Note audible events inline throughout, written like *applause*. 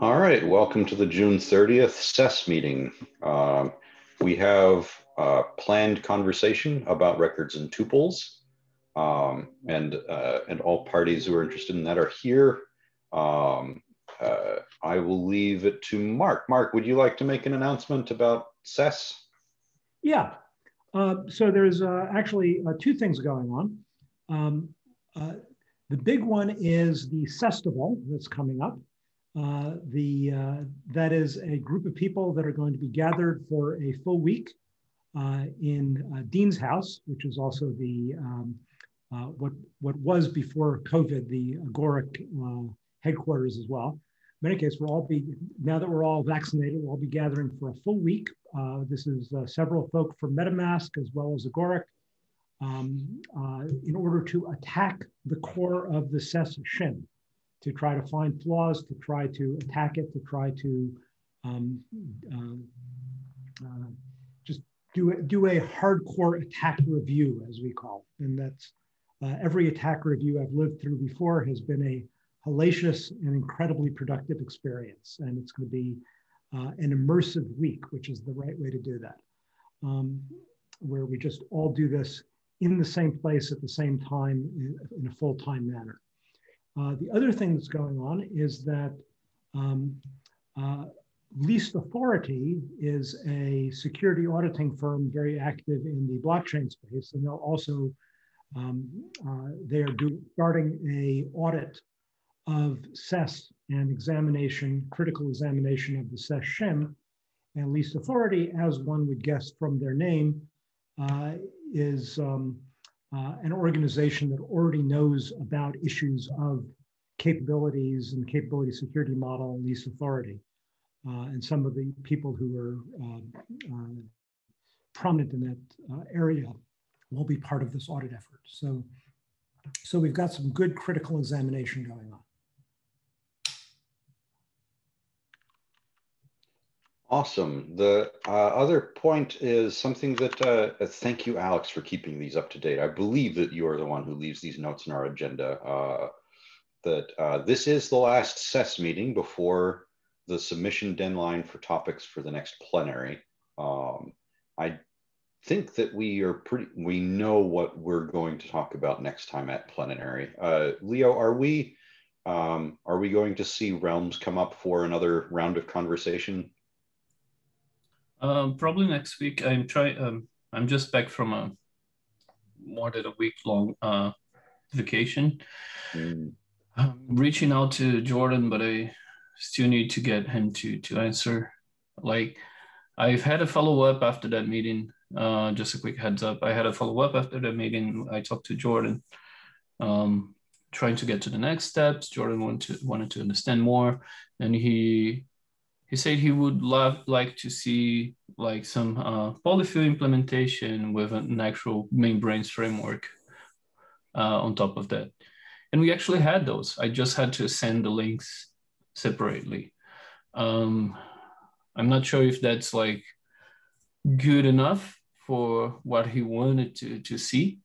All right, welcome to the June 30th SES meeting. Um, we have a planned conversation about records and tuples. Um, and, uh, and all parties who are interested in that are here. Um, uh, I will leave it to Mark. Mark, would you like to make an announcement about SES? Yeah, uh, so there's uh, actually uh, two things going on. Um, uh, the big one is the Festival that's coming up. Uh, the, uh, that is a group of people that are going to be gathered for a full week in Dean's House, which is also the um, what, what was before COVID, the Agoric headquarters as well. In any case, we'll all be, now that we're all vaccinated, we'll all be gathering for a full week. Uh, this is uh, several folk from MetaMask as well as Agoric um, uh, in order to attack the core of the SES shim, to try to find flaws, to try to attack it, to try to um, uh, uh, just do, a, do a hardcore attack review, as we call it. And that's uh, every attack review I've lived through before has been a hellacious and incredibly productive experience. And it's going to be uh, an immersive week, which is the right way to do that, um, where we just all do this in the same place at the same time in, in a full-time manner. Uh, the other thing that's going on is that um, uh, Least Authority is a security auditing firm very active in the blockchain space, and they'll also um, uh, they are do, starting a audit of SES and examination, critical examination of the SES shim. And least authority, as one would guess from their name, uh, is um, uh, an organization that already knows about issues of capabilities and capability security model and least authority. Uh, and some of the people who are um, uh, prominent in that uh, area will be part of this audit effort. So, so we've got some good critical examination going on. Awesome. The uh, other point is something that, uh, uh, thank you, Alex, for keeping these up to date. I believe that you are the one who leaves these notes in our agenda. Uh, that uh, this is the last SES meeting before the submission deadline for topics for the next plenary. Um, I think that we are pretty, we know what we're going to talk about next time at plenary. Uh, Leo, are we, um, are we going to see realms come up for another round of conversation um, probably next week. I'm try. Um, I'm just back from a more than a week long uh, vacation. Mm. I'm reaching out to Jordan, but I still need to get him to to answer. Like, I've had a follow up after that meeting. Uh, just a quick heads up. I had a follow up after that meeting. I talked to Jordan, um, trying to get to the next steps. Jordan wanted to wanted to understand more, and he he said he would love like to see like some uh, polyfill implementation with an actual membranes framework uh, on top of that. And we actually had those. I just had to send the links separately. Um, I'm not sure if that's like good enough for what he wanted to, to see.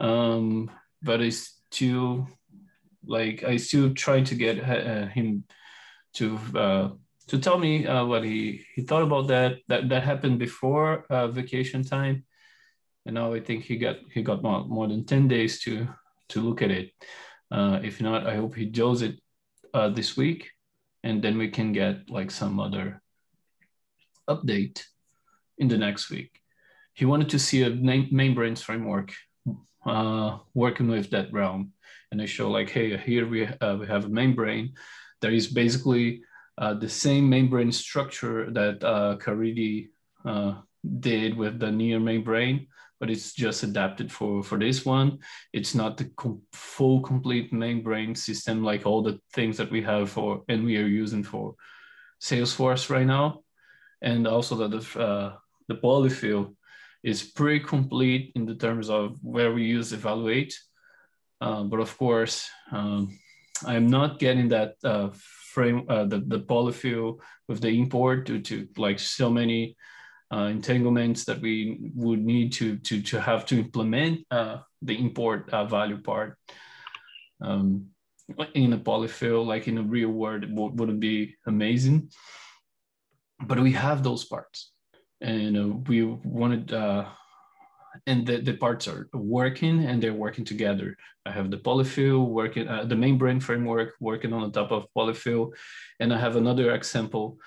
Um, but I still like, I still try to get uh, him to uh, to tell me uh, what he, he thought about that. That that happened before uh, vacation time, and now I think he got he got more, more than ten days to to look at it. Uh, if not, I hope he does it uh, this week, and then we can get like some other update in the next week. He wanted to see a membranes framework uh, working with that realm, and I show like, hey, here we uh, we have a membrane. There is basically uh, the same membrane structure that uh, Caridy uh, did with the near membrane, but it's just adapted for, for this one. It's not the com full complete membrane system like all the things that we have for and we are using for Salesforce right now. And also that the, uh, the polyfill is pretty complete in the terms of where we use evaluate. Uh, but of course, um, I'm not getting that uh, frame uh, the, the polyfill with the import due to like so many uh, entanglements that we would need to to to have to implement uh, the import uh, value part. Um, in a polyfill, like in a real world, would, wouldn't be amazing. But we have those parts, and uh, we wanted, and the, the parts are working and they're working together. I have the polyfill working, uh, the membrane framework working on the top of polyfill, and I have another example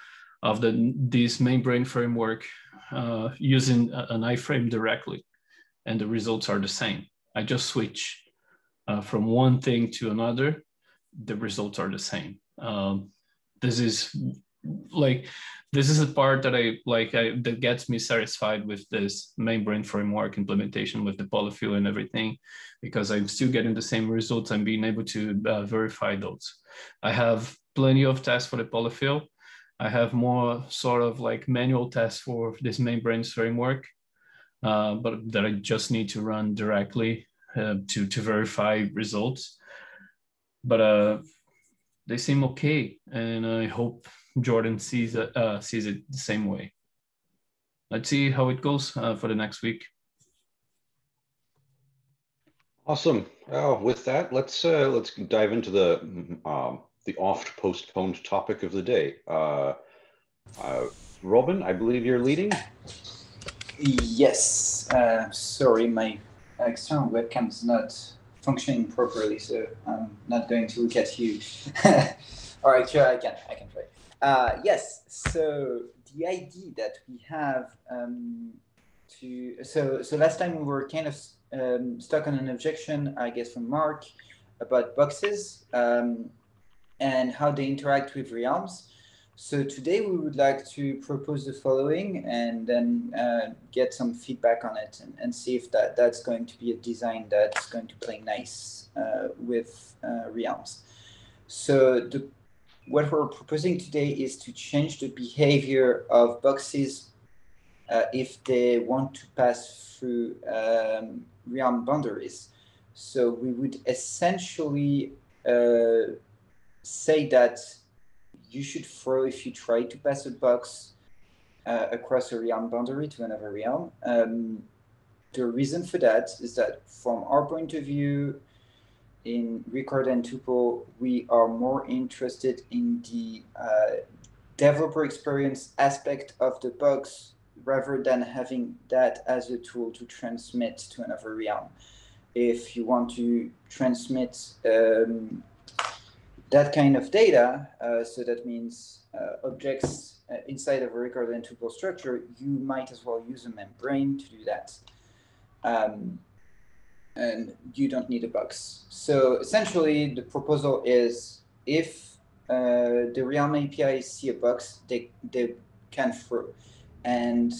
of the this membrane framework uh, using an iframe directly, and the results are the same. I just switch uh, from one thing to another, the results are the same. Um, this is like this is a part that I like I, that gets me satisfied with this membrane framework implementation with the polyfill and everything, because I'm still getting the same results. I'm being able to uh, verify those. I have plenty of tests for the polyfill. I have more sort of like manual tests for this membrane framework, uh, but that I just need to run directly uh, to to verify results. But uh, they seem okay, and I hope Jordan sees it uh, sees it the same way. Let's see how it goes uh, for the next week. Awesome. Oh, with that, let's uh, let's dive into the um, the oft postponed topic of the day. Uh, uh, Robin, I believe you're leading. Yes. Uh, sorry, my external webcam is not functioning properly, so I'm not going to look at you. *laughs* All right, sure, I can, I can try. Uh, yes, so the idea that we have um, to, so, so last time we were kind of um, stuck on an objection, I guess, from Mark about boxes um, and how they interact with realms. So today we would like to propose the following and then uh, get some feedback on it and, and, see if that, that's going to be a design that's going to play nice uh, with uh, realms. So the, what we're proposing today is to change the behavior of boxes uh, if they want to pass through um, realm boundaries. So we would essentially uh, say that you should throw if you try to pass a box uh, across a realm boundary to another realm. Um, the reason for that is that from our point of view, in record and tuple, we are more interested in the uh, developer experience aspect of the box rather than having that as a tool to transmit to another realm. If you want to transmit um, that kind of data, uh, so that means uh, objects uh, inside of a record and tuple structure, you might as well use a membrane to do that. Um, and you don't need a box. So essentially, the proposal is if uh, the Realm API see a box, they, they can throw. And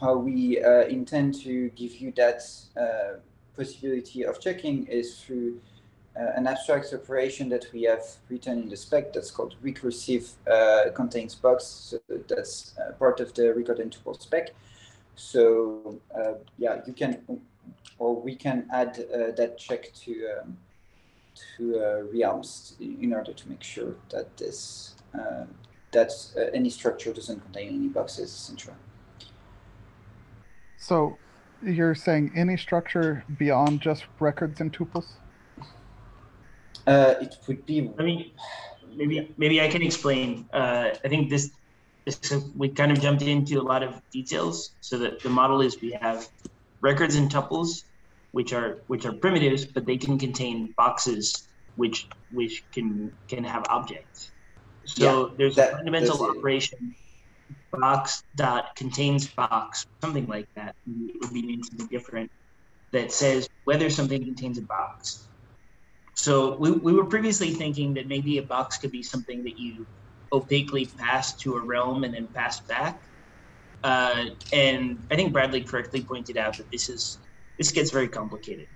how we uh, intend to give you that uh, possibility of checking is through uh, an abstract operation that we have written in the spec that's called recursive uh, contains box. So that's uh, part of the record and tuple spec. So yeah, you can, or we can add uh, that check to um, to uh, realms in order to make sure that this that any structure doesn't contain any boxes, etc. So you're saying any structure beyond just records and tuples? Uh, it would be. I mean, maybe maybe I can explain. Uh, I think this, this we kind of jumped into a lot of details. So that the model is we have records and tuples, which are which are primitives, but they can contain boxes, which which can can have objects. So yeah, there's that, a fundamental operation box dot contains box, something like that. It would be something different that says whether something contains a box. So we, we were previously thinking that maybe a box could be something that you opaquely pass to a realm and then pass back. Uh, and I think Bradley correctly pointed out that this is this gets very complicated.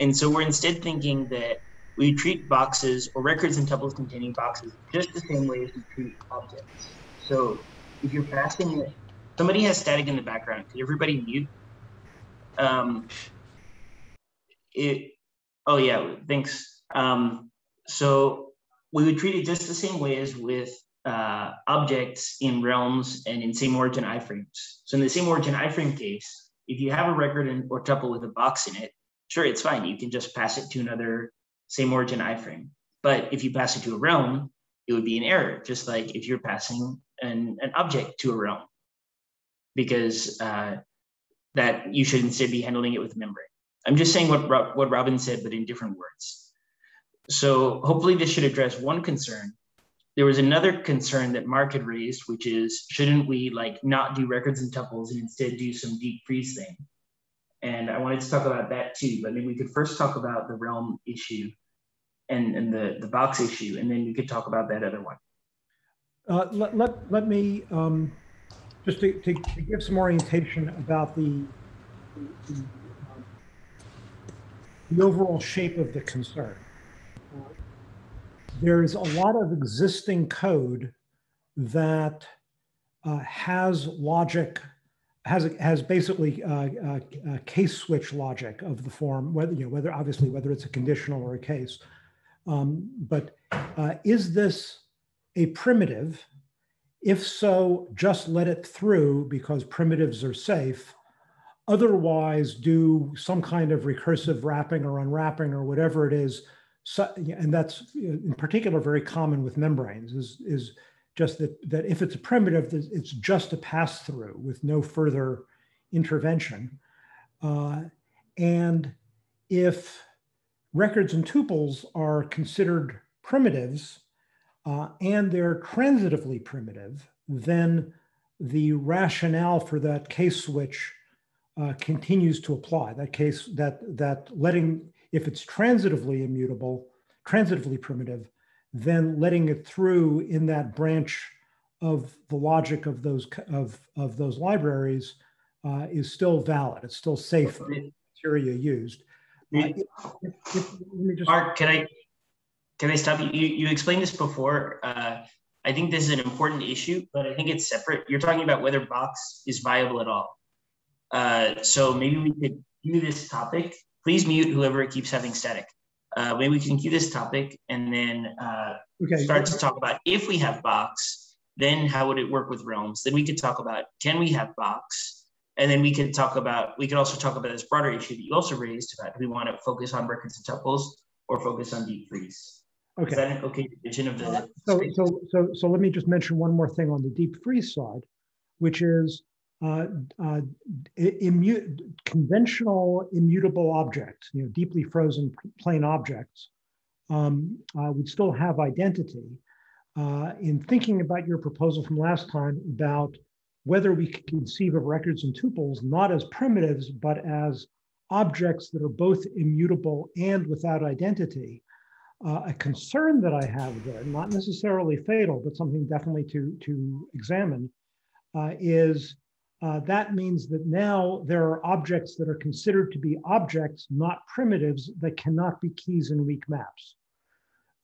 And so we're instead thinking that we treat boxes or records and tuples containing boxes just the same way as we treat objects. So if you're passing somebody has static in the background. Could everybody mute? Um, it, Oh yeah, thanks. Um, so we would treat it just the same way as with uh, objects in realms and in same origin iframes. So in the same origin iframe case, if you have a record in, or tuple with a box in it, sure, it's fine. You can just pass it to another same origin iframe. But if you pass it to a realm, it would be an error, just like if you're passing an, an object to a realm, because uh, that you should instead be handling it with a membrane. I'm just saying what, what Robin said, but in different words. So hopefully this should address one concern. There was another concern that Mark had raised, which is shouldn't we like not do records and tuples and instead do some deep freeze thing? And I wanted to talk about that too, but maybe we could first talk about the realm issue and, and the, the box issue, and then we could talk about that other one. Uh, let, let, let me um, just to, to, to, give some orientation about the, the, um, the overall shape of the concern. There's a lot of existing code that uh, has logic has has basically uh, uh, uh, case switch logic of the form whether you know whether obviously whether it's a conditional or a case. Um, but is this a primitive? If so just let it through because primitives are safe. Otherwise do some kind of recursive wrapping or unwrapping or whatever it is and that's in particular very common with membranes is is just that, that if it's a primitive, it's just a pass through with no further intervention. Uh, and if records and tuples are considered primitives uh, and they're transitively primitive, then the rationale for that case switch uh, continues to apply. That case that that letting if it's transitively immutable, transitively primitive, then letting it through in that branch of the logic of those of, of those libraries uh, is still valid. It's still safe for the criteria used. Uh, if, if, just... Mark, can I can I stop you? You, you explained this before. Uh, I think this is an important issue, but I think it's separate. You're talking about whether Box is viable at all. Uh, so maybe we could do this topic. Please mute whoever keeps having static uh, maybe we can cue this topic and then uh, okay. start to talk about if we have box, then how would it work with realms? Then we could talk about can we have box? And then we could talk about, we could also talk about this broader issue that you also raised about do we want to focus on records and tuples or focus on deep freeze? Okay. Is that an okay division of the? Uh, so, so, so, so let me just mention one more thing on the deep freeze side, which is uh, uh, immu conventional immutable objects, you know, deeply frozen plain objects, um, uh, would still have identity. Uh, in thinking about your proposal from last time about whether we can conceive of records and tuples not as primitives, but as objects that are both immutable and without identity, uh, a concern that I have there, not necessarily fatal, but something definitely to, to examine, uh, is uh, that means that now there are objects that are considered to be objects, not primitives, that cannot be keys in weak maps,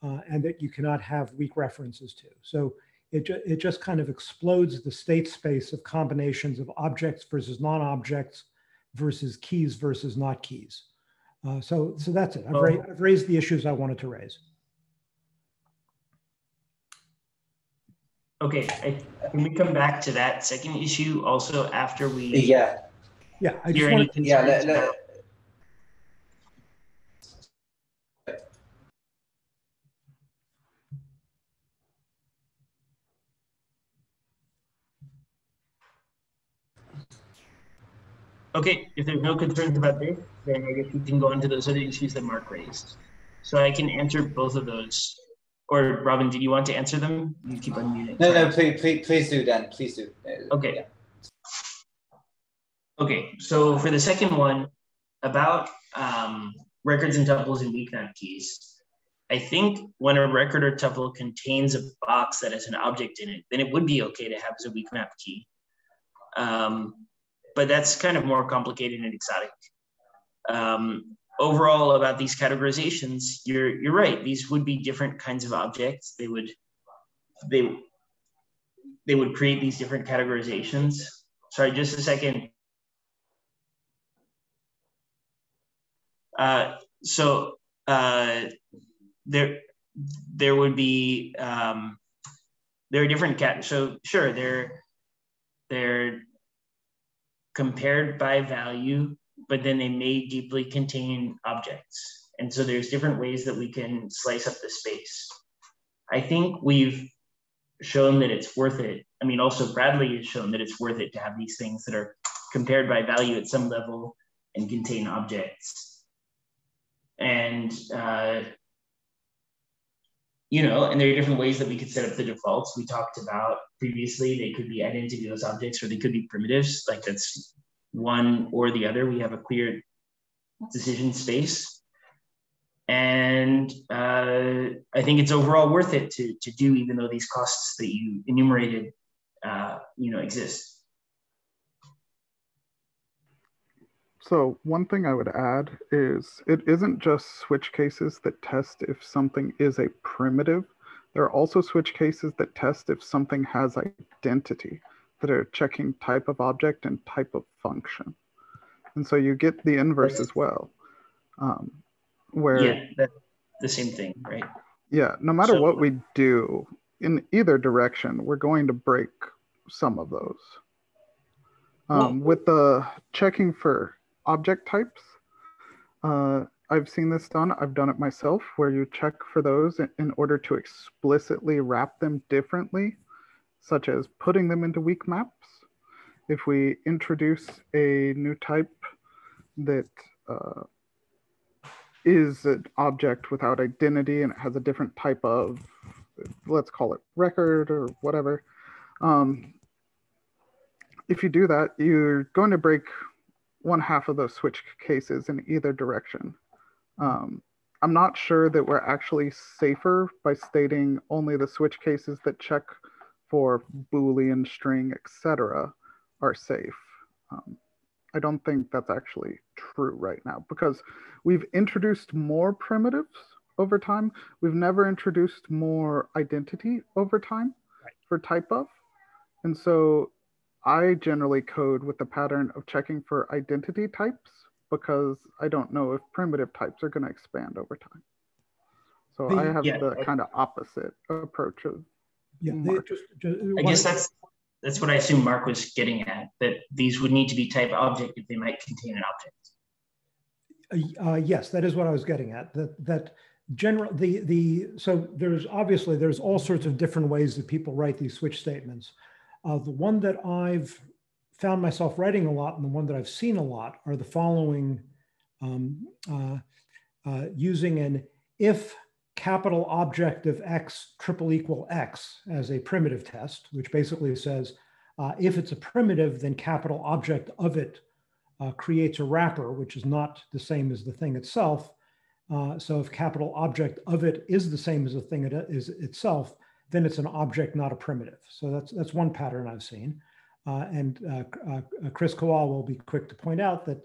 uh, and that you cannot have weak references to. So it, ju it just kind of explodes the state space of combinations of objects versus non-objects versus keys versus not keys. Uh, so, so that's it. I've, ra I've raised the issues I wanted to raise. Okay, I, can we come back to that second issue also after we? Yeah. Yeah, I just want to. Yeah, let, let, Okay, if there's no concerns about this, then I guess we can go into those other issues that Mark raised. So I can answer both of those or Robin, did you want to answer them? You keep unmuting. No, no, please, please, please do, Dan. Please do. Uh, okay. Yeah. Okay, so for the second one, about um, records and tuples and weak map keys, I think when a record or tuple contains a box that has an object in it, then it would be okay to have as a weak map key. Um, but that's kind of more complicated and exotic. Um, overall about these categorizations, you're you're right. These would be different kinds of objects. They would they they would create these different categorizations. Sorry, just a second. Uh, so uh, there there would be um, there are different cat. So sure, they're they're compared by value but then they may deeply contain objects. And so there's different ways that we can slice up the space. I think we've shown that it's worth it. I mean, also Bradley has shown that it's worth it to have these things that are compared by value at some level and contain objects. And, uh, you know, and there are different ways that we could set up the defaults. We talked about previously, they could be identity those objects or they could be primitives. Like that's one or the other. We have a clear decision space. And uh, I think it's overall worth it to, to do, even though these costs that you enumerated, uh, you know, exist. So one thing I would add is it isn't just switch cases that test if something is a primitive. There are also switch cases that test if something has identity that are checking type of object and type of function. And so you get the inverse as well, um, where yeah, the same thing, right? Yeah, no matter so, what we do in either direction, we're going to break some of those. Um, with the checking for object types, uh, I've seen this done. I've done it myself, where you check for those in order to explicitly wrap them differently such as putting them into weak maps. If we introduce a new type that uh, is an object without identity and it has a different type of, let's call it record or whatever. Um, if you do that, you're going to break one half of those switch cases in either direction. Um, I'm not sure that we're actually safer by stating only the switch cases that check for Boolean, string, etc., are safe. Um, I don't think that's actually true right now because we've introduced more primitives over time. We've never introduced more identity over time right. for type of. And so I generally code with the pattern of checking for identity types because I don't know if primitive types are going to expand over time. So I have yeah, the kind of opposite approach of yeah, just, just, I guess that's that's what I assume Mark was getting at. That these would need to be type object if they might contain an object. Uh, uh, yes, that is what I was getting at. That that general the the so there's obviously there's all sorts of different ways that people write these switch statements. Uh, the one that I've found myself writing a lot and the one that I've seen a lot are the following um, uh, uh, using an if capital object of x triple equal x as a primitive test, which basically says uh, if it's a primitive, then capital object of it uh, creates a wrapper, which is not the same as the thing itself. Uh, so if capital object of it is the same as the thing it is itself, then it's an object, not a primitive. So that's that's one pattern I've seen. Uh, and uh, uh, Kris Kowal will be quick to point out that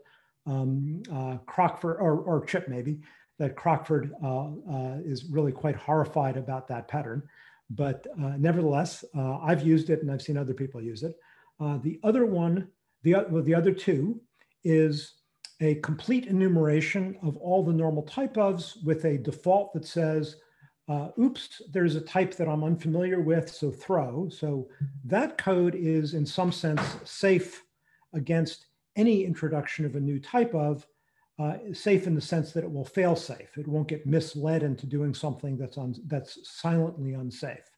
um, Crockford, or, or Chip maybe, that Crockford uh, uh, is really quite horrified about that pattern. But uh, nevertheless, I've used it and I've seen other people use it. The other one, the, well, the other two is a complete enumeration of all the normal type ofs with a default that says, uh, oops, there's a type that I'm unfamiliar with, so throw. So that code is in some sense safe against any introduction of a new type of, uh, safe in the sense that it will fail safe. It won't get misled into doing something that's, un, that's silently unsafe.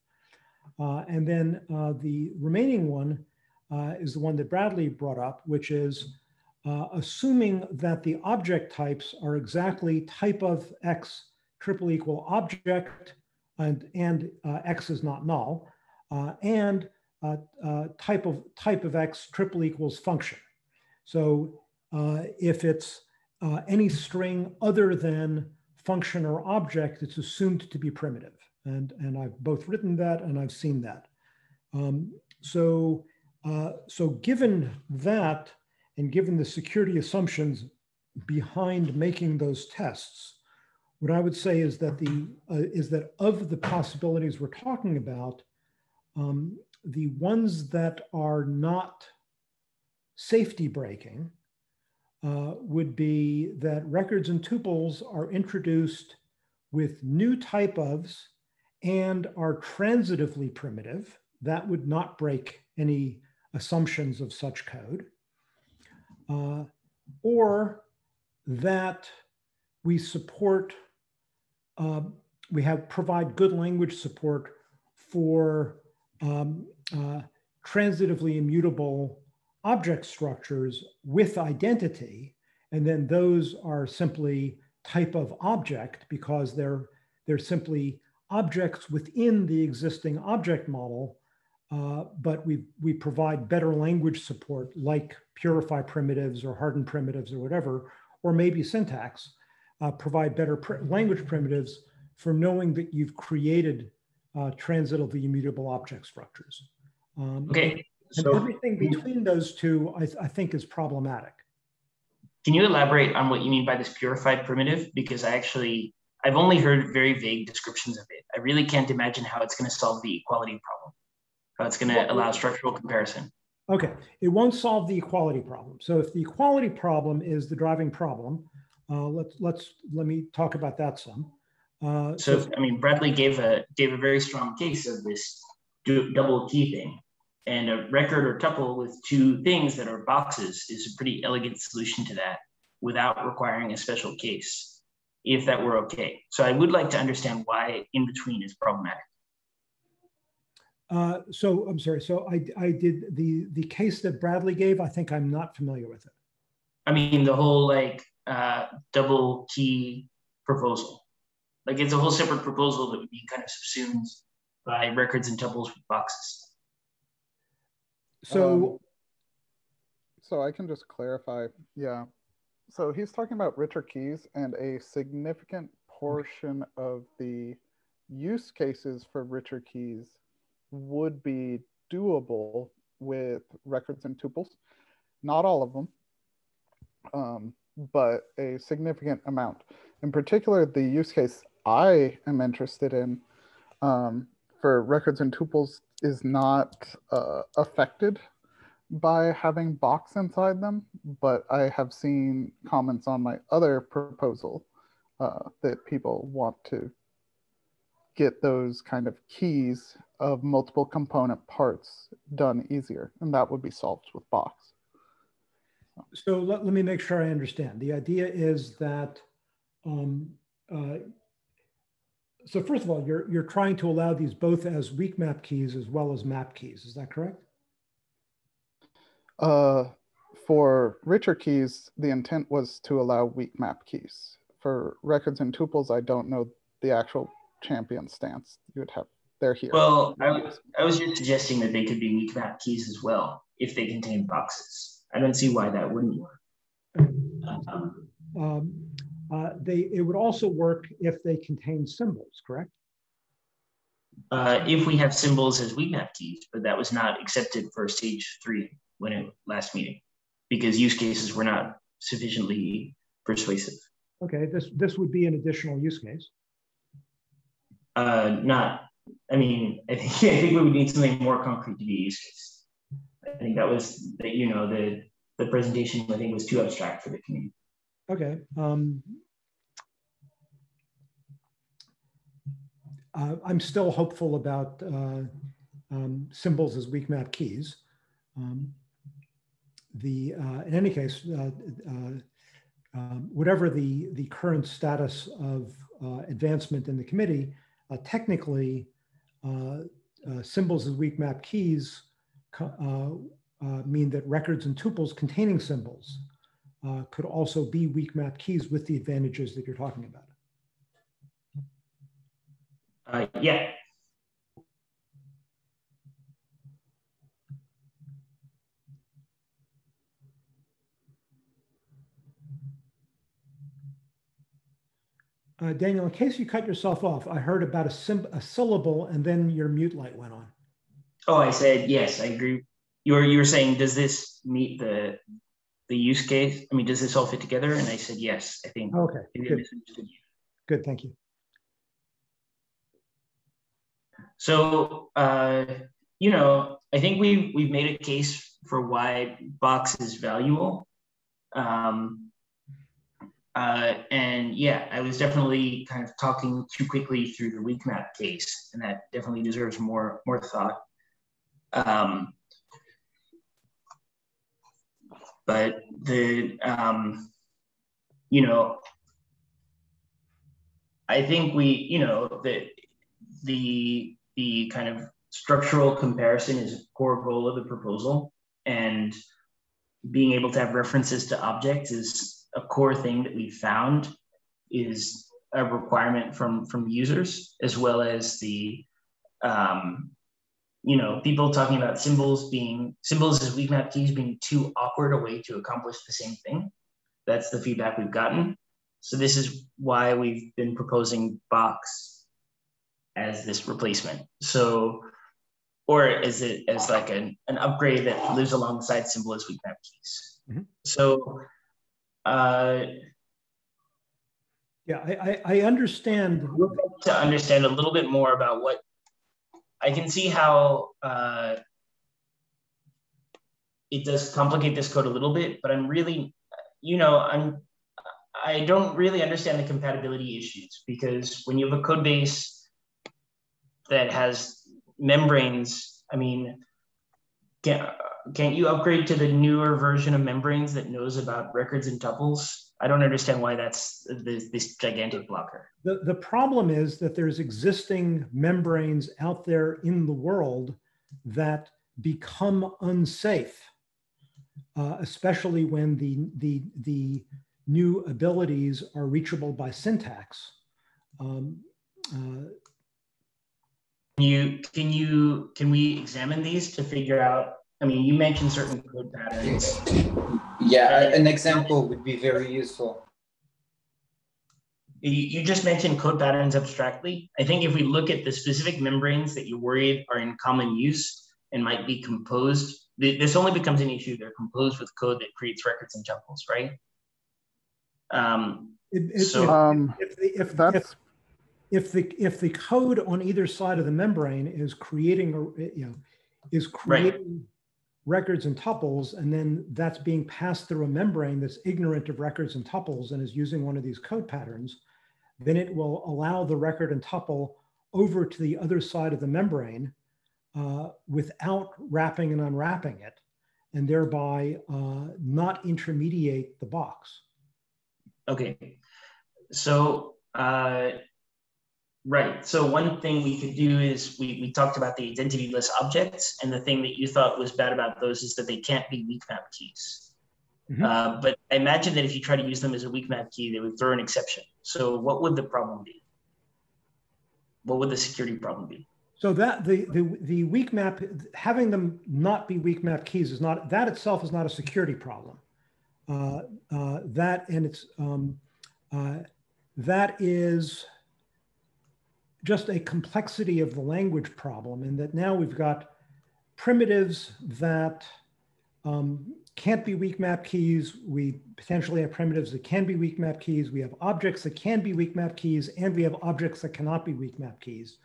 Uh, and then uh, the remaining one uh, is the one that Bradley brought up, which is uh, assuming that the object types are exactly type of X triple equal object and, and uh, X is not null, and type of type of X triple equals function. So if it's uh, any string other than function or object, it's assumed to be primitive. And, and I've both written that and I've seen that. Um, so, uh, so given that, and given the security assumptions behind making those tests, what I would say is that the uh, is that of the possibilities we're talking about, um, the ones that are not safety breaking uh, would be that records and tuples are introduced with new type ofs and are transitively primitive. That would not break any assumptions of such code. Uh, or that we support, uh, we have provide good language support for um, uh, transitively immutable object structures with identity. And then those are simply type of object because they're, they're simply objects within the existing object model, uh, but we, we provide better language support like purify primitives or harden primitives or whatever, or maybe syntax, uh, provide better pr language primitives for knowing that you've created uh, transitively immutable object structures. Um, okay. So and everything between those two, I, I think, is problematic. Can you elaborate on what you mean by this purified primitive? Because I actually, I've only heard very vague descriptions of it. I really can't imagine how it's going to solve the equality problem, how it's going to allow structural comparison. Okay, it won't solve the equality problem. So if the equality problem is the driving problem, uh, let's let's let me talk about that some. Uh, so, so, I mean, Bradley gave a gave a very strong case of this double key thing, and a record or tuple with two things that are boxes is a pretty elegant solution to that without requiring a special case, if that were okay. So I would like to understand why in between is problematic. Uh, so I'm sorry. So I, I did the the case that Bradley gave. I think I'm not familiar with it. I mean the whole like uh, double key proposal. Like it's a whole separate proposal that would be kind of subsumed by records and tuples with boxes. So, um, so I can just clarify. Yeah. So he's talking about richer keys and a significant portion of the use cases for richer keys would be doable with records and tuples. Not all of them, um, but a significant amount. In particular, the use case I am interested in um, for records and tuples is not uh, affected by having box inside them, but I have seen comments on my other proposal uh, that people want to get those kind of keys of multiple component parts done easier, and that would be solved with box. So let, let me make sure I understand. The idea is that um, uh, so first of all, you're, you're trying to allow these both as weak map keys as well as map keys. Is that correct? Uh, for richer keys, the intent was to allow weak map keys. For records and tuples, I don't know the actual champion stance. You would have, they're here. Well, I was, I was just suggesting that they could be weak map keys as well if they contain boxes. I don't see why that wouldn't work. Um, um, uh, they, it would also work if they contain symbols, correct? Uh, if we have symbols as weak map keys, but that was not accepted for stage three when it last meeting because use cases were not sufficiently persuasive. Okay, this this would be an additional use case. Uh, not, I mean, *laughs* I think I think we would need something more concrete to be use case. I think that was that you know the the presentation I think was too abstract for the community. Okay. Um, uh, I'm still hopeful about uh, um, symbols as weak map keys. Um, the uh, in any case, uh, uh, um, whatever the the current status of uh, advancement in the committee, technically, symbols as weak map keys mean that records and tuples containing symbols uh, could also be weak map keys with the advantages that you're talking about. Uh, yeah. Uh, Daniel, in case you cut yourself off, I heard about a, a syllable and then your mute light went on. Oh, I said yes. I agree. You were you were saying does this meet the the use case? I mean, does this all fit together? And I said, yes, I think. Okay, good. Good, thank you. So, uh, you know, I think we've, we've made a case for why Box is valuable. Um, uh, and yeah, I was definitely kind of talking too quickly through the weak map case, and that definitely deserves more, more thought. Um, but the um, you know I think we, you know, the the the kind of structural comparison is a core goal of the proposal, and being able to have references to objects is a core thing that we found is a requirement from from users as well as the um, you know people talking about symbols being symbols as weak map keys being too awkward a way to accomplish the same thing that's the feedback we've gotten so this is why we've been proposing box as this replacement so or is it as like an, an upgrade that lives alongside symbol as weak map keys mm-hmm. so uh, yeah, I, I understand. To understand a little bit more about what I can see how uh, it does complicate this code a little bit, but I'm really, you know, I'm I don't really understand the compatibility issues because when you have a code base that has membranes, I mean, can't, you upgrade to the newer version of membranes that knows about records and tuples? I don't understand why that's this, this, gigantic blocker. The, the problem is that there's existing membranes out there in the world that become unsafe, uh, especially when the, the, the new abilities are reachable by syntax. Um, uh, can you can you can we examine these to figure out I mean, you mentioned certain code patterns. Yeah, an example would be very useful. You, just mentioned code patterns abstractly. I think if we look at the specific membranes that you're worried are in common use and might be composed, this only becomes an issue. They're composed with code that creates records and tuples, right? Um, it, it, so, um, if, the, if, if, if, the if the code on either side of the membrane is creating a you know is creating right records and tuples, and then that's being passed through a membrane that's ignorant of records and tuples and is using one of these code patterns, then it will allow the record and tuple over to the other side of the membrane uh, without wrapping and unwrapping it, and thereby uh, not intermediate the box. Okay, so uh, Right. So one thing we could do is we, we talked about the identityless objects, and the thing that you thought was bad about those is that they can't be weak map keys. Mm-hmm. Uh, but I imagine that if you try to use them as a weak map key, they would throw an exception. So what would the problem be? What would the security problem be? So that the the the weak map having them not be weak map keys is not that itself is not a security problem. Uh, uh, that and it's um, uh, that is just a complexity of the language problem in that now we've got primitives that um, can't be weak map keys. We potentially have primitives that can be weak map keys. We have objects that can be weak map keys, and we have objects that cannot be weak map keys.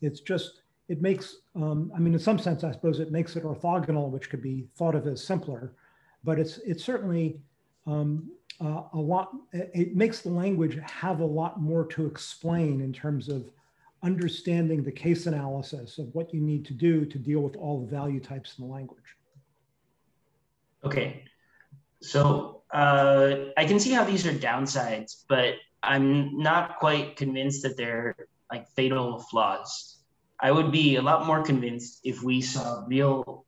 It's just, it makes, um, I mean, in some sense, I suppose it makes it orthogonal, which could be thought of as simpler, but it's, it's certainly um, uh, a lot, it makes the language have a lot more to explain in terms of understanding the case analysis of what you need to do to deal with all the value types in the language. Okay, so uh, I can see how these are downsides, but I'm not quite convinced that they're like fatal flaws. I would be a lot more convinced if we saw real,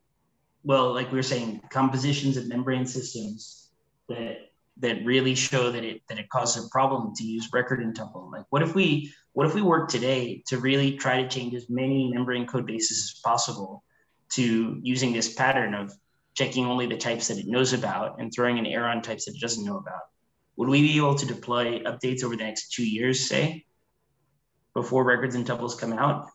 well, like we were saying, compositions of membrane systems that that really show that it that it causes a problem to use record and tuple. Like, what if we what if we work today to really try to change as many membrane code bases as possible to using this pattern of checking only the types that it knows about and throwing an error on types that it doesn't know about? Would we be able to deploy updates over the next two years, say, before records and tuples come out?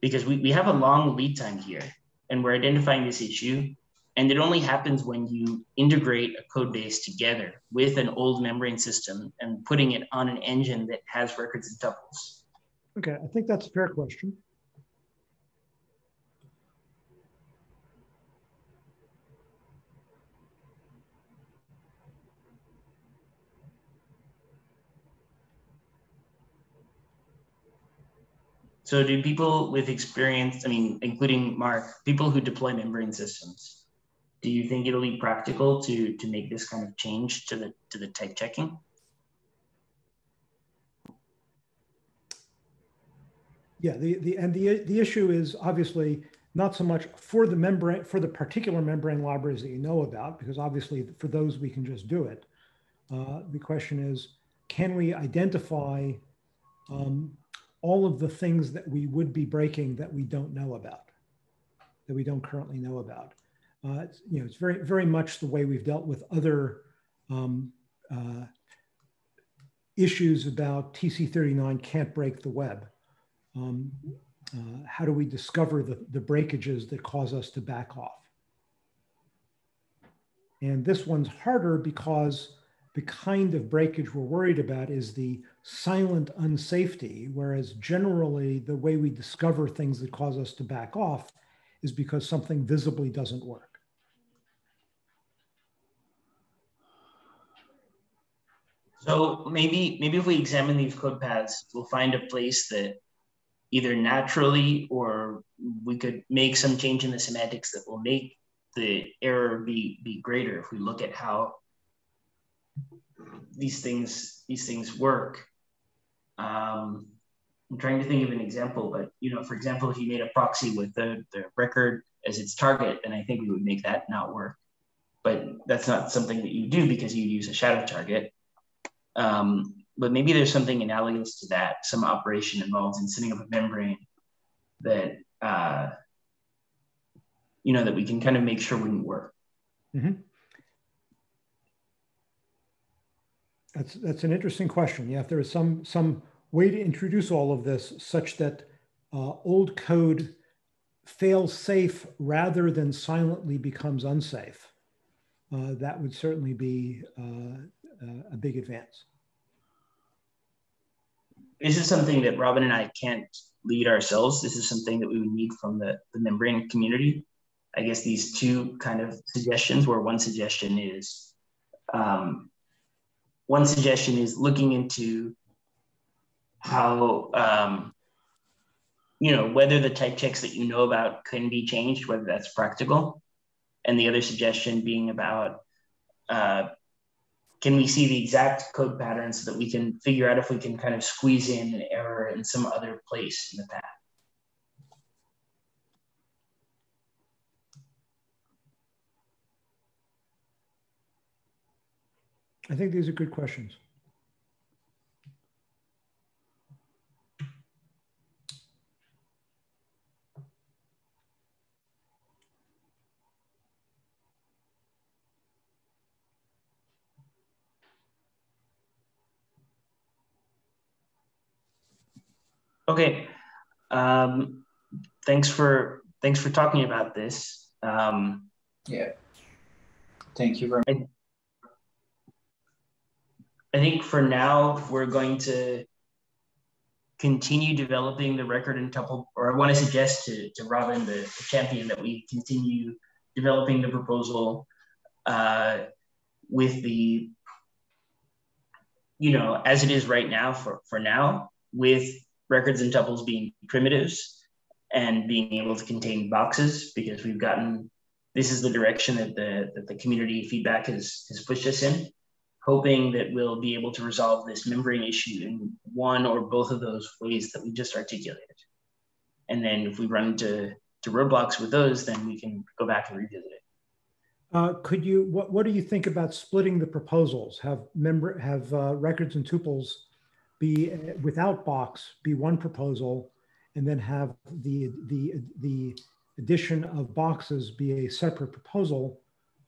Because we, we have a long lead time here and we're identifying this issue and it only happens when you integrate a code base together with an old membrane system and putting it on an engine that has records and tuples. Okay, I think that's a fair question. So do people with experience, I mean, including Mark, people who deploy membrane systems, do you think it'll be practical to to make this kind of change to the to the type checking? Yeah, the, the and the the issue is obviously not so much for the membrane for the particular membrane libraries that you know about, because obviously for those we can just do it. Uh, the question is, can we identify um, all of the things that we would be breaking that we don't know about, that we don't currently know about? Uh, you know, it's very very much the way we've dealt with other um, uh, issues about TC39 can't break the web. Um, uh, how do we discover the, the breakages that cause us to back off? And this one's harder because the kind of breakage we're worried about is the silent unsafety, whereas generally the way we discover things that cause us to back off is because something visibly doesn't work. So maybe maybe if we examine these code paths, we'll find a place that either naturally or we could make some change in the semantics that will make the error be be greater if we look at how these things these things work. Um, I'm trying to think of an example, but you know, for example, if you made a proxy with the, the record as its target, then I think we would make that not work. But that's not something that you do because you use a shadow target. Um, but maybe there's something analogous to that, some operation involved in setting up a membrane that uh, you know that we can kind of make sure wouldn't work. Mm-hmm. That's that's an interesting question. Yeah, if there is some some way to introduce all of this such that uh, old code fails safe rather than silently becomes unsafe, uh, that would certainly be a big advance. This is something that Robin and I can't lead ourselves. This is something that we would need from the, the membrane community. I guess these two kind of suggestions, where one suggestion is, um, one suggestion is looking into how, um, you know, whether the type checks that you know about can be changed, whether that's practical. And the other suggestion being about uh, can we see the exact code pattern so that we can figure out if we can kind of squeeze in an error in some other place in the path? I think these are good questions. Okay. Um, thanks for thanks for talking about this. Um, yeah. Thank you very much. I, I think for now we're going to continue developing the record in tuple, or I want to suggest to, to Robin, the, the champion, that we continue developing the proposal uh, with the, you know, as it is right now for, for now, with records and tuples being primitives and being able to contain boxes because we've gotten this is the direction that the that the community feedback has has pushed us in hoping that we'll be able to resolve this membrane issue in one or both of those ways that we just articulated. And then if we run into to roadblocks with those then we can go back and revisit it. Uh, could you what, what do you think about splitting the proposals? Have member have uh, records and tuples be without box be one proposal and then have the the the addition of boxes be a separate proposal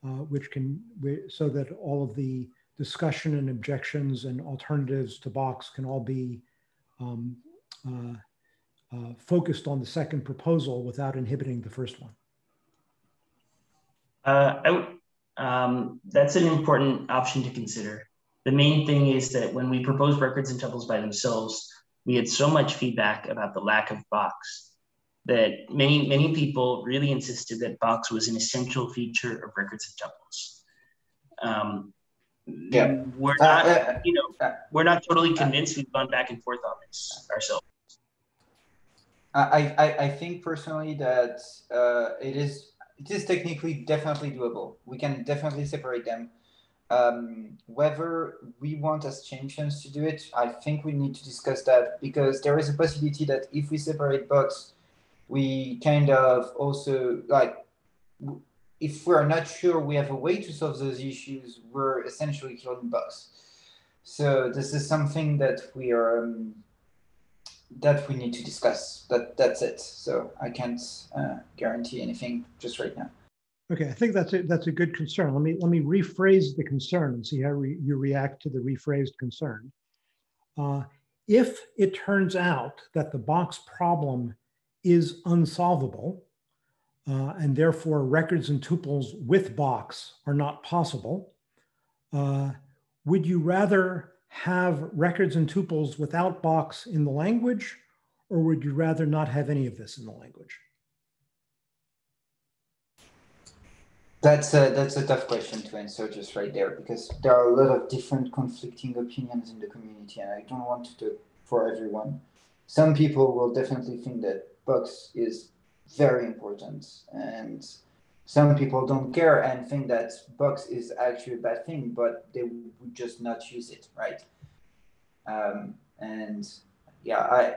uh, which can so that all of the discussion and objections and alternatives to box can all be um, uh, uh, focused on the second proposal without inhibiting the first one. Uh, um, that's an important option to consider the main thing is that when we proposed records and tuples by themselves, we had so much feedback about the lack of box that many, many people really insisted that box was an essential feature of records and tuples. Um, yeah. We're not, uh, uh, you know, uh, we're not totally convinced. We've gone back and forth on this ourselves. I, I, I think personally that uh, it is it is technically definitely doable. We can definitely separate them Um, whether we want as champions to do it, I think we need to discuss that because there is a possibility that if we separate box, we kind of also like if we're not sure we have a way to solve those issues, we're essentially killing box. So this is something that we are um, that we need to discuss. That that's it. So I can't uh, guarantee anything just right now. Okay, I think that's a, that's a good concern. Let me let me rephrase the concern and see how re, you react to the rephrased concern. Uh, if it turns out that the box problem is unsolvable, uh, and therefore records and tuples with box are not possible, uh, would you rather have records and tuples without box in the language, or would you rather not have any of this in the language? That's a, that's a tough question to answer just right there because there are a lot of different conflicting opinions in the community, and I don't want to for everyone. Some people will definitely think that box is very important, and some people don't care and think that box is actually a bad thing, but they would just not use it, right? Um, and yeah, I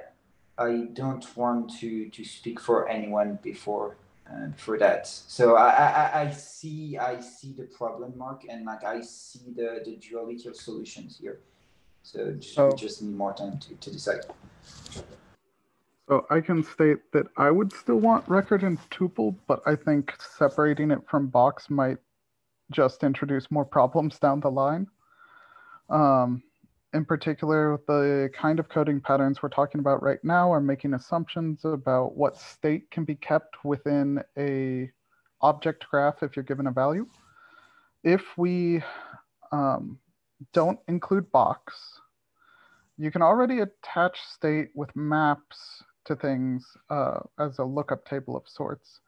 I don't want to to speak for anyone before uh, for that. So I, I I see I see the problem, Mark, and like I see the the duality of solutions here. So just, we just need more time to to decide. So I can state that I would still want record and tuple, but I think separating it from box might just introduce more problems down the line. Um, in particular, the kind of coding patterns we're talking about right now are making assumptions about what state can be kept within a object graph if you're given a value. If we um, don't include box, you can already attach state with maps to things uh, as a lookup table of sorts.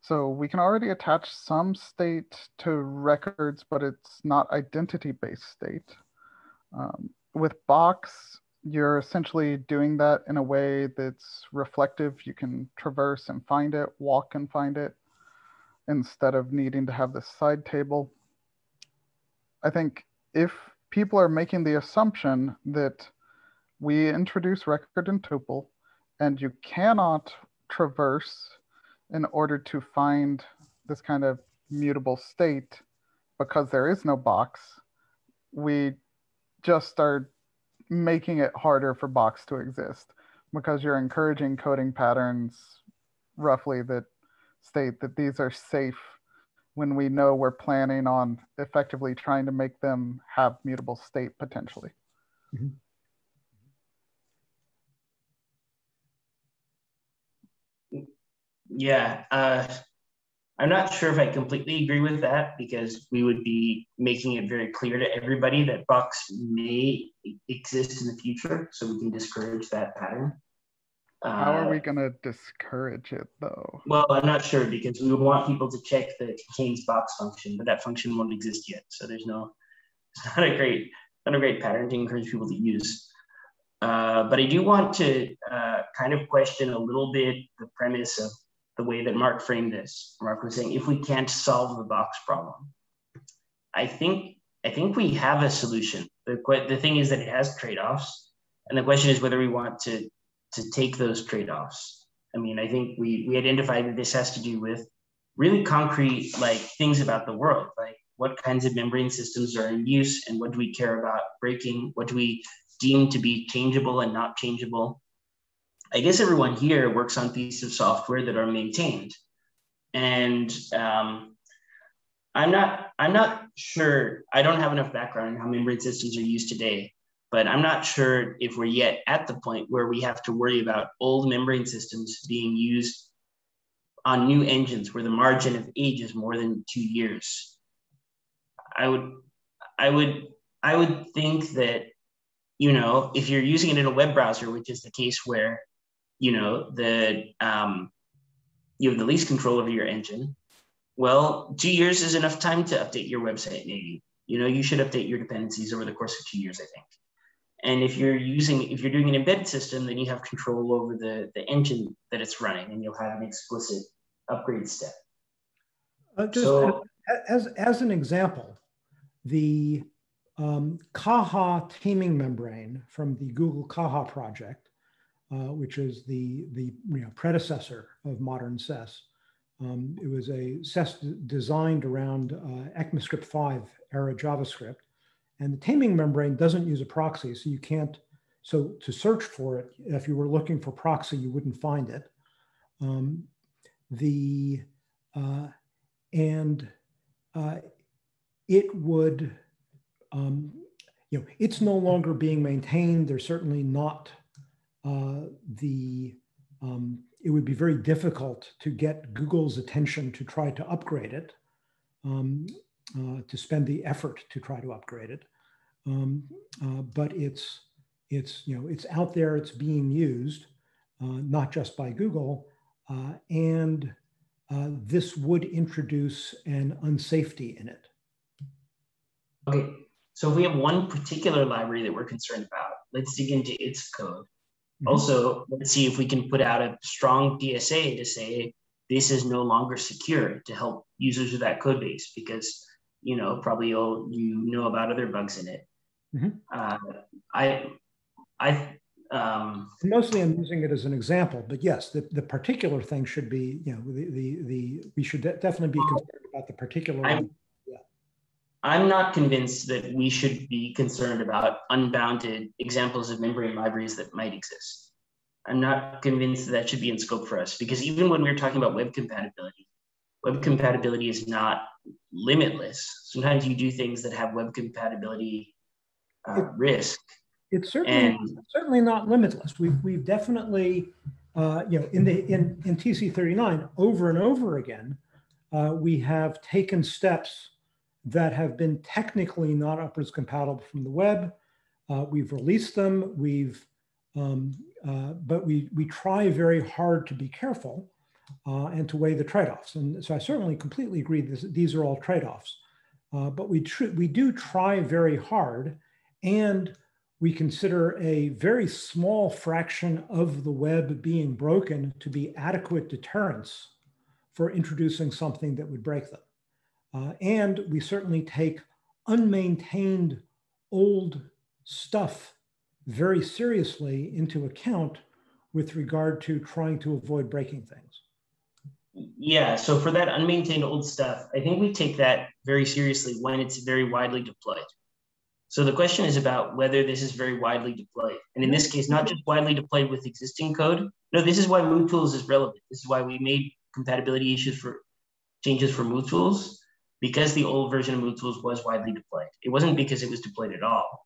So we can already attach some state to records, but it's not identity-based state. Um, with Box, you're essentially doing that in a way that's reflective. You can traverse and find it, walk and find it, instead of needing to have this side table. I think if people are making the assumption that we introduce record and tuple, and you cannot traverse in order to find this kind of mutable state because there is no box, we just start making it harder for box to exist because you're encouraging coding patterns roughly that state that these are safe when we know we're planning on effectively trying to make them have mutable state potentially. Mm-hmm. Yeah, uh, I'm not sure if I completely agree with that because we would be making it very clear to everybody that Box may exist in the future, so we can discourage that pattern. How are we uh, going to discourage it though? Well, I'm not sure because we would want people to check the contains box function, but that function won't exist yet. So there's no, it's not a great, not a great pattern to encourage people to use. Uh, but I do want to uh, kind of question a little bit the premise of the way that Mark framed this. Mark was saying, if we can't solve the box problem, I think I think we have a solution. The, the thing is that it has trade-offs, and the question is whether we want to to take those trade-offs. I mean, I think we we identified that this has to do with really concrete like things about the world, like what kinds of membrane systems are in use, and what do we care about breaking? What do we deem to be changeable and not changeable? I guess everyone here works on pieces of software that are maintained. And um, I'm not I'm not sure, I don't have enough background in how membrane systems are used today, but I'm not sure if we're yet at the point where we have to worry about old membrane systems being used on new engines where the margin of age is more than two years. I would I would I would think that you know if you're using it in a web browser, which is the case where you know the um, you have the least control over your engine. Well two years is enough time to update your website maybe. You know you should update your dependencies over the course of two years i think. And if you're using if you're doing an embedded system then you have control over the the engine that it's running and you'll have an explicit upgrade step. Uh, just so, as as an example the um, Caja taming membrane from the Google Caja project, which is the, the you know, predecessor of modern SES. Um, it was a SES designed around uh, ECMAScript 5 era JavaScript. And the taming membrane doesn't use a proxy, so you can't, so to search for it, if you were looking for proxy, you wouldn't find it. Um, the, uh, and uh, it would, um, you know, it's no longer being maintained. There's certainly not uh, the, um, it would be very difficult to get Google's attention to try to upgrade it, um, uh, to spend the effort to try to upgrade it. Um, uh, but it's, it's, you know, it's out there, it's being used, uh, not just by Google, uh, and uh, this would introduce an unsafety in it. Okay, so if we have one particular library that we're concerned about, let's dig into its code. Mm-hmm. Also, let's see if we can put out a strong PSA to say this is no longer secure to help users of that code base because you know probably you'll you know about other bugs in it. Mm-hmm. Uh, I I um, mostly I'm using it as an example, but yes, the, the particular thing should be, you know, the, the, the we should de- definitely be concerned about the particular. I'm. I'm not convinced that we should be concerned about unbounded examples of membrane libraries that might exist. I'm not convinced that, that should be in scope for us because even when we're talking about web compatibility, web compatibility is not limitless. Sometimes you do things that have web compatibility uh, risk it's certainly and, certainly not limitless. We've we've definitely uh, you know in the in in TC39 over and over again uh, we have taken steps that have been technically not upwards compatible from the web. Uh, we've released them. We've um, uh, but we we try very hard to be careful uh, and to weigh the trade-offs. And so I certainly completely agree. These are all trade-offs, uh, but we we do try very hard and we consider a very small fraction of the web being broken to be adequate deterrence for introducing something that would break them. Uh, and we certainly take unmaintained old stuff very seriously into account with regard to trying to avoid breaking things. Yeah, so for that unmaintained old stuff, I think we take that very seriously when it's very widely deployed. So the question is about whether this is very widely deployed. And in this case, not just widely deployed with existing code. No, this is why MooTools is relevant. This is why we made compatibility issues for changes for MooTools because the old version of MooTools was widely deployed. It wasn't because it was deployed at all,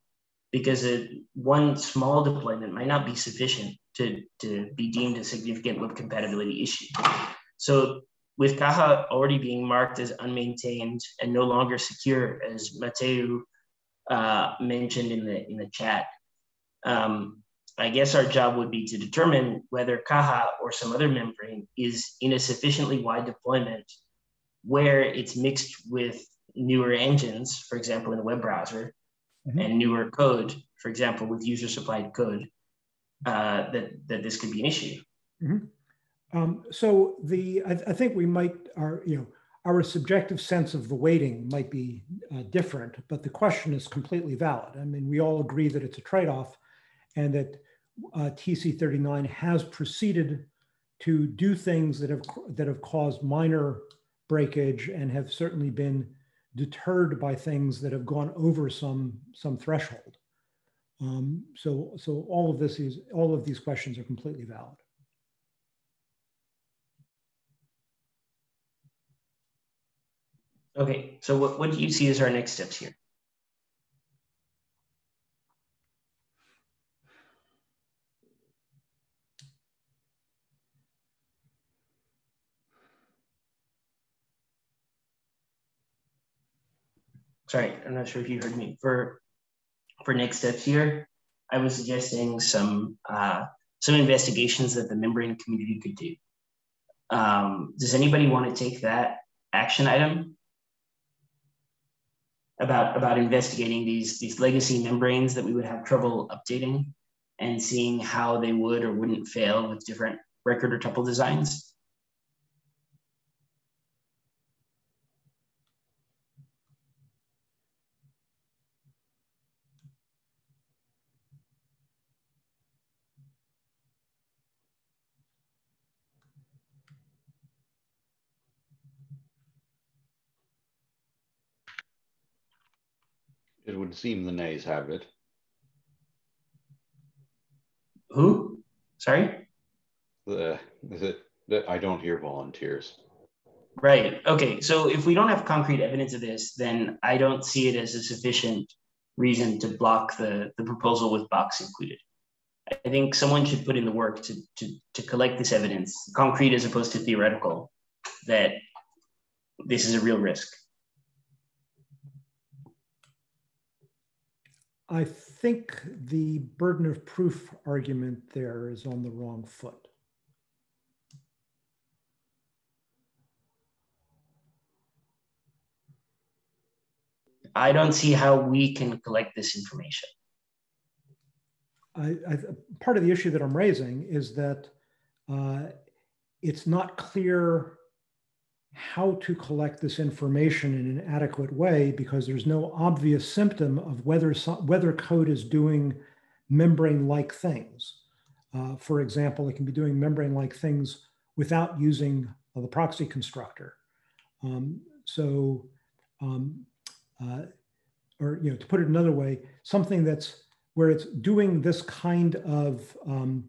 because it, one small deployment might not be sufficient to, to be deemed a significant web compatibility issue. So with Caja already being marked as unmaintained and no longer secure, as Mathieu uh, mentioned in the in the chat. Um, I guess our job would be to determine whether Caja or some other membrane is in a sufficiently wide deployment where it's mixed with newer engines, for example, in a web browser, mm-hmm. and newer code, for example, with user supplied code, uh, that, that this could be an issue. Mm-hmm. Um, so the I, I, think we might are you know our subjective sense of the weighting might be uh, different, but the question is completely valid. I mean, we all agree that it's a trade-off and that uh, TC39 has proceeded to do things that have, that have caused minor breakage and have certainly been deterred by things that have gone over some, some threshold. Um, so, so all of this is, all of these questions are completely valid. Okay, so what, what do you see as our next steps here? Sorry, I'm not sure if you heard me. For for next steps here, I was suggesting some uh, some investigations that the membrane community could do. Um, does anybody want to take that action item about about investigating these these legacy membranes that we would have trouble updating and seeing how they would or wouldn't fail with different record or tuple designs. Would seem the nays have it. Who? Sorry? The, the, the, I don't hear volunteers. Right. Okay. So if we don't have concrete evidence of this, then I don't see it as a sufficient reason to block the, the proposal with box included. I think someone should put in the work to, to, to collect this evidence, concrete as opposed to theoretical, that this is a real risk. I think the burden of proof argument there is on the wrong foot. I don't see how we can collect this information. I, I, part of the issue that I'm raising is that uh, it's not clear how to collect this information in an adequate way because there's no obvious symptom of whether, whether code is doing membrane-like things. Uh, for example, it can be doing membrane-like things without using uh, the proxy constructor. Um, so, um, uh, or you know, to put it another way, something that's where it's doing this kind of um,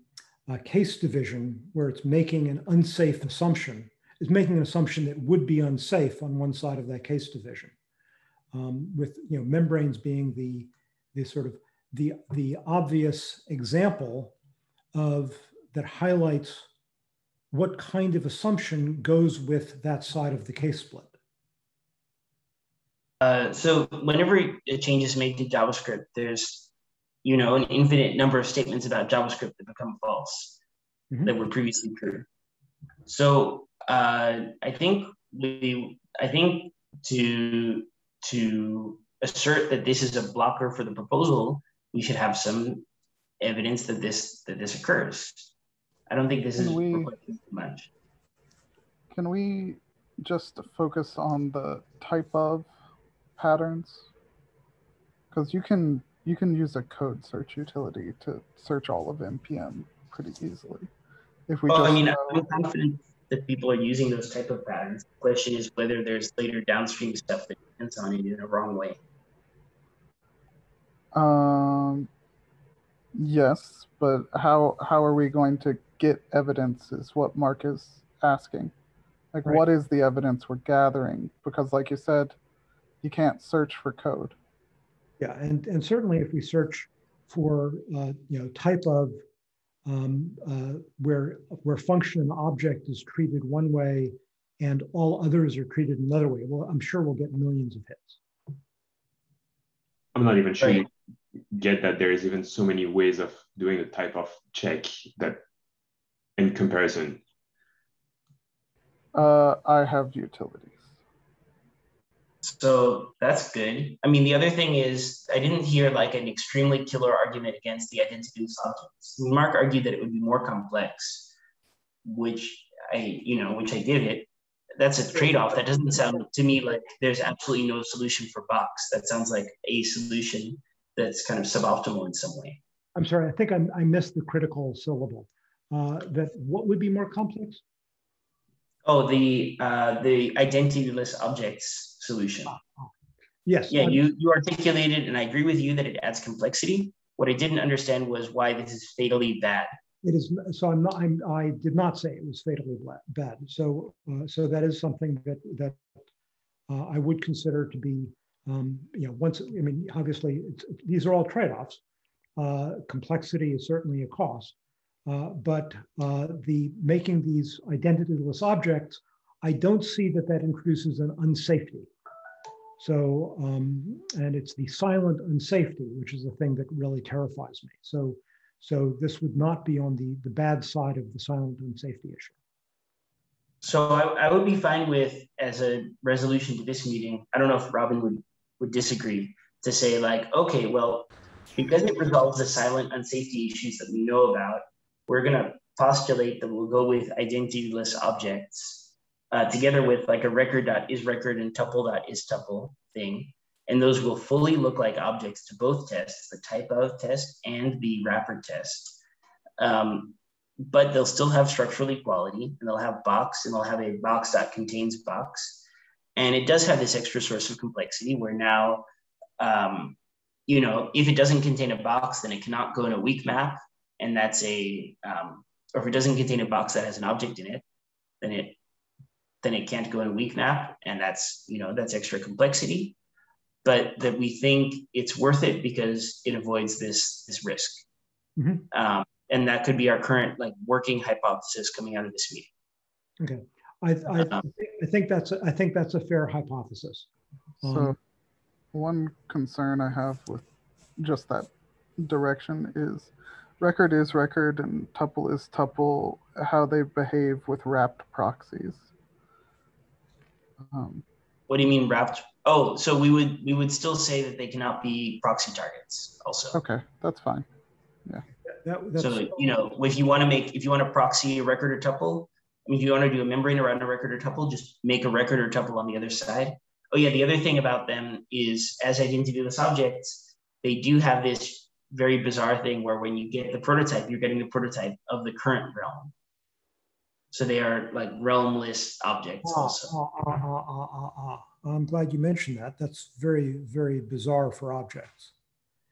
uh, case division, where it's making an unsafe assumption is making an assumption that would be unsafe on one side of that case division. Um, with you know membranes being the the sort of the the obvious example of that highlights what kind of assumption goes with that side of the case split. Uh, so whenever a change is made to JavaScript, there's you know an infinite number of statements about JavaScript that become false mm-hmm. that were previously true. So uh, I think we, I think to to assert that this is a blocker for the proposal, we should have some evidence that this that this occurs. I don't think this can is we, much. Can we just focus on the type of patterns? Because you can you can use a code search utility to search all of npm pretty easily. If we well, I mean, know, I'm confident that people are using those type of patterns. The question is whether there's later downstream stuff that depends on it in a wrong way. Um, yes, but how how are we going to get evidence is what Mark is asking. Like, right. what is the evidence we're gathering? Because, like you said, you can't search for code. Yeah, and, and certainly if we search for, uh, you know, type of um, uh, where, where function and object is treated one way and all others are treated another way. Well, I'm sure we'll get millions of hits. I'm not even sure right. you get that there is even so many ways of doing the type of check that in comparison. Uh, I have utilities. So that's good. I mean, the other thing is, I didn't hear like an extremely killer argument against the identity objects. Mark argued that it would be more complex, which I, you know, which I give it. That's a trade-off. That doesn't sound to me like there's absolutely no solution for box. That sounds like a solution that's kind of suboptimal in some way. I'm sorry. I think I, I missed the critical syllable. Uh, that what would be more complex? Oh, the uh, the identityless objects solution. Yes. Yeah, you you articulated, and I agree with you that it adds complexity. What I didn't understand was why this is fatally bad. It is so. I'm not. I'm, I did not say it was fatally bad. So uh, so that is something that that uh, I would consider to be. Um, you know, once I mean, obviously, these are all trade-offs. Uh, complexity is certainly a cost, uh, but uh, the making these identityless objects, I don't see that that introduces an unsafety. So, um, and it's the silent unsafety, which is the thing that really terrifies me. So, so this would not be on the, the bad side of the silent unsafety issue. So I, I would be fine with, as a resolution to this meeting, I don't know if Robin would, would disagree, to say like, okay, well, because it resolves the silent unsafety issues that we know about, we're going to postulate that we'll go with identityless objects uh, together with like a record.isRecord and tuple.isTuple thing. And those will fully look like objects to both tests, the type of test and the wrapper test. Um, but they'll still have structural equality and they'll have box and they'll have a box that contains box. And it does have this extra source of complexity where now um, you know, if it doesn't contain a box, then it cannot go in a weak map. And that's a, um, or if it doesn't contain a box that has an object in it, then it, then it can't go in a weak map. And that's, you know, that's extra complexity. But that we think it's worth it because it avoids this, this risk. Mm-hmm. Um, and that could be our current like working hypothesis coming out of this meeting. Okay. I, I, um, I think that's I think that's a fair hypothesis. Um, so one concern I have with just that direction is record is record and tuple is tuple, how they behave with wrapped proxies. Um, what do you mean wrapped? Oh, so we would we would still say that they cannot be proxy targets also. Okay, that's fine. Yeah. That, so you know, if you want to make if you want to proxy a record or tuple, I mean, if you want to do a membrane around a record or tuple, just make a record or tuple on the other side Oh yeah, the other thing about them is as identityless objects, they do have this very bizarre thing where when you get the prototype, you're getting the prototype of the current realm. So they are like realmless objects ah, also. Ah, ah, ah, ah, ah. I'm glad you mentioned that. That's very, very bizarre for objects.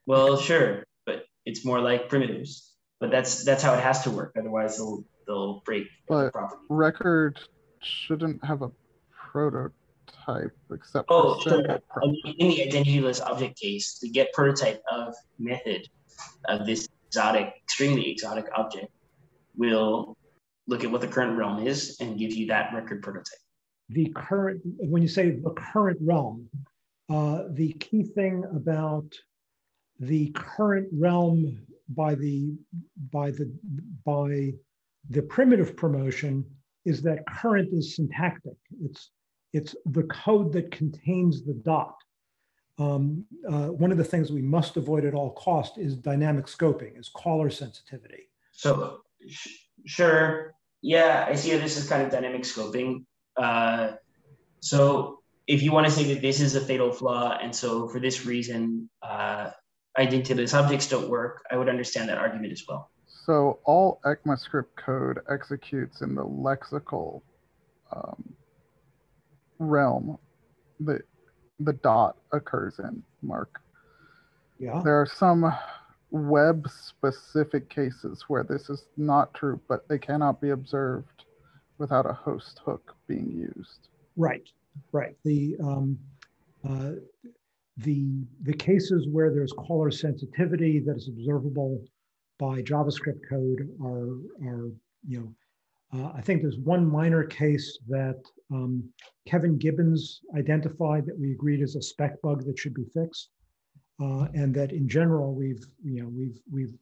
Well, sure, but it's more like primitives. But that's that's how it has to work. Otherwise, they'll they'll break but the property. Record shouldn't have a prototype except oh, for in the identityless object case, the get prototype of method of this exotic, extremely exotic object will look at what the current realm is and give you that record prototype. The current, when you say the current realm, uh, the key thing about the current realm by the by the by the primitive promotion is that current is syntactic. It's it's the code that contains the dot. Um, uh, one of the things we must avoid at all cost is dynamic scoping, is caller sensitivity. So, sh sure, yeah, I see this is kind of dynamic scoping. Uh, so if you want to say that this is a fatal flaw, and so for this reason, uh, identityless objects don't work, I would understand that argument as well. So all ECMAScript code executes in the lexical um, realm the the dot occurs in, Mark. Yeah. There are some web specific cases where this is not true, but they cannot be observed without a host hook being used. Right, right. The um, uh, the the cases where there's caller sensitivity that is observable by JavaScript code are are you know uh, I think there's one minor case that um, Kevin Gibbons identified that we agreed is a spec bug that should be fixed, uh, and that in general we've you know we've we've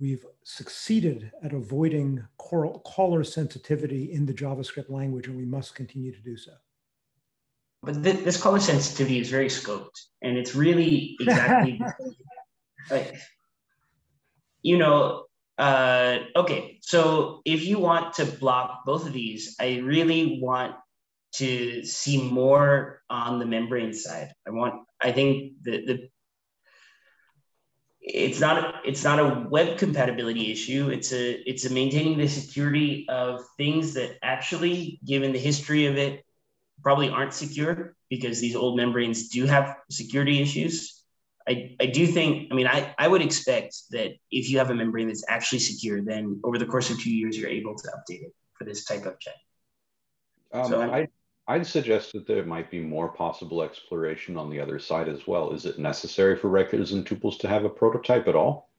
we've succeeded at avoiding caller sensitivity in the JavaScript language, and we must continue to do so. But th this caller sensitivity is very scoped, and it's really exactly *laughs* like you know uh, okay, so if you want to block both of these, I really want to see more on the membrane side. I want, I think the, the it's not a, it's not a web compatibility issue. It's a it's a maintaining the security of things that actually, given the history of it, probably aren't secure because these old membranes do have security issues. I, I do think, I mean, I, I would expect that if you have a membrane that's actually secure, then over the course of two years, you're able to update it for this type of check. Um, so I, I'd suggest that there might be more possible exploration on the other side as well. Is it necessary for records and tuples to have a prototype at all?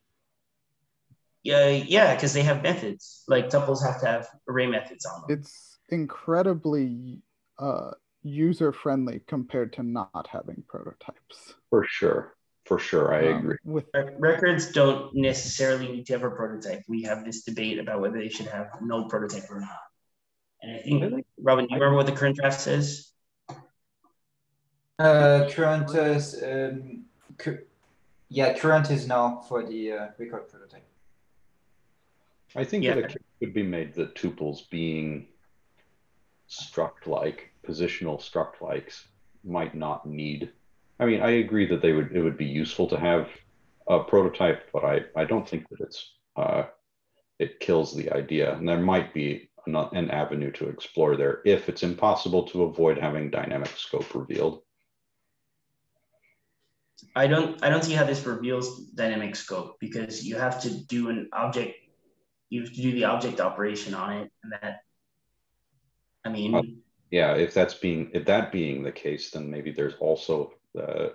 Yeah, yeah, because they have methods. Like tuples have to have array methods on them. It's incredibly uh, user friendly compared to not having prototypes. For sure. For sure, I um, agree. With records don't necessarily need to have a prototype. We have this debate about whether they should have no prototype or not. And I think, Robin, you remember what the current draft says? Uh, current is, um, cu yeah, current is now for the uh, record prototype. I think yeah. that it could be made that tuples being struct-like, positional struct-likes might not need I mean, I agree that they would it would be useful to have a prototype, but I I don't think that it's uh, it kills the idea, and there might be an, an avenue to explore there if it's impossible to avoid having dynamic scope revealed. I don't I don't see how this reveals dynamic scope because you have to do an object, you have to do the object operation on it, and that. I mean. Uh, yeah, if that's being if that being the case, then maybe there's also uh,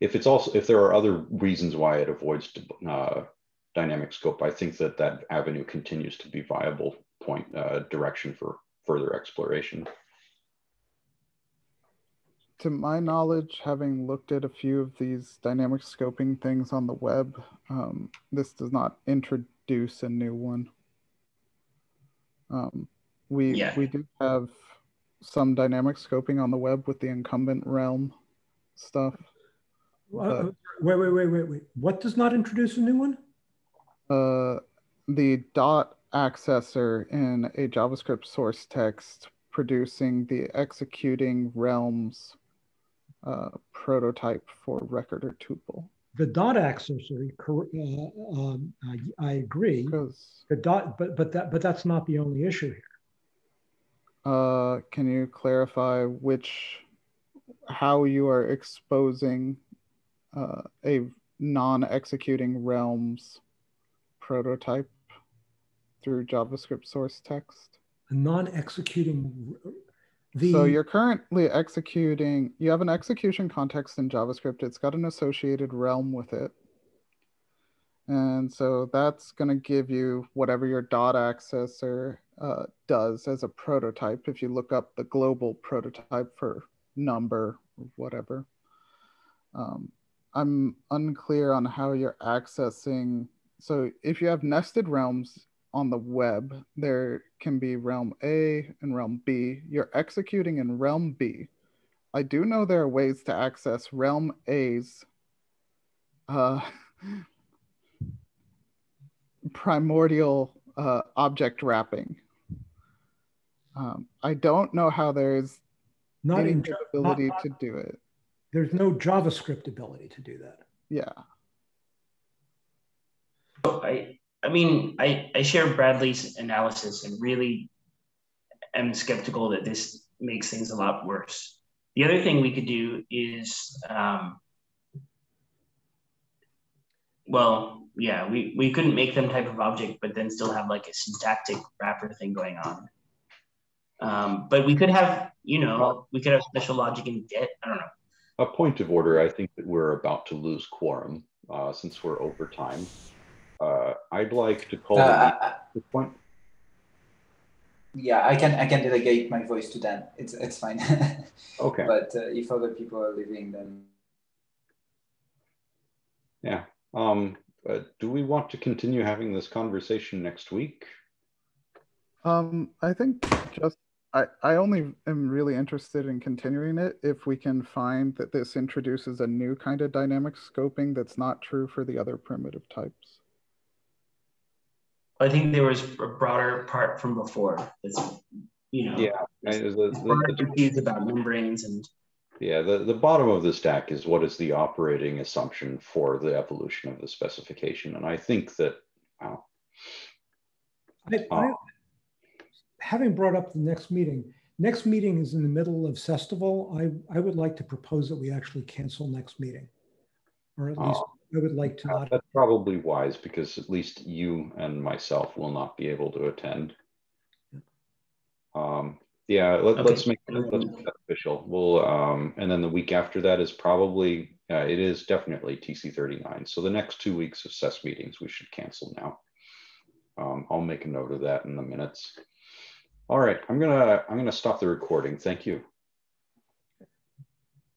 if it's also if there are other reasons why it avoids uh, dynamic scope, I think that that avenue continues to be viable point uh, direction for further exploration. To my knowledge, having looked at a few of these dynamic scoping things on the web, um, this does not introduce a new one. Um, we yeah. we do have some dynamic scoping on the web with the incumbent realm stuff. Uh, wait, wait, wait, wait, wait. What does not introduce a new one? Uh, the dot accessor in a JavaScript source text producing the executing realms uh, prototype for record or tuple. The dot accessor, uh, um, I, I, agree. Because the dot, but but that but that's not the only issue here. Uh, can you clarify which how you are exposing uh, a non-executing realms prototype through JavaScript source text? Non-executing the... So you're currently executing, you have an execution context in JavaScript. It's got an associated realm with it. And so that's going to give you whatever your dot accessor uh, does as a prototype. If you look up the global prototype for number or whatever. Um, I'm unclear on how you're accessing. So if you have nested realms on the web, there can be realm A and realm B. You're executing in realm B. I do know there are ways to access realm A's uh, *laughs* primordial uh, object wrapping. Um, I don't know how there's not any in, ability not, not, to do it. There's no JavaScript ability to do that. Yeah. I I mean I, I share Bradley's analysis and really am skeptical that this makes things a lot worse. The other thing we could do is um, well, yeah, we, we couldn't make them type of object, but then still have like a syntactic wrapper thing going on. Um, but we could have, you know, we could have special logic in get, I don't know. A point of order, I think that we're about to lose quorum uh, since we're over time. Uh, I'd like to call uh, this point. Yeah, I can I can delegate my voice to Dan. It's it's fine. *laughs* okay. But uh, if other people are leaving, then yeah. Um, do we want to continue having this conversation next week? Um, I think just I, I only am really interested in continuing it if we can find that this introduces a new kind of dynamic scoping that's not true for the other primitive types. I think there was a broader part from before. It's, you know, yeah, the, the, the, about membranes and. Yeah, the, the bottom of the stack is what is the operating assumption for the evolution of the specification. And I think that, wow. I, I, um, having brought up the next meeting, next meeting is in the middle of Festival. I, I would like to propose that we actually cancel next meeting. Or at least oh, I would like to not. That's probably wise because at least you and myself will not be able to attend. Um, yeah, let, us make let's make that official. We'll um, and then the week after that is probably uh, it is definitely TC39. So the next two weeks of SES meetings we should cancel now. Um, I'll make a note of that in the minutes. All right, I'm gonna I'm gonna stop the recording. Thank you.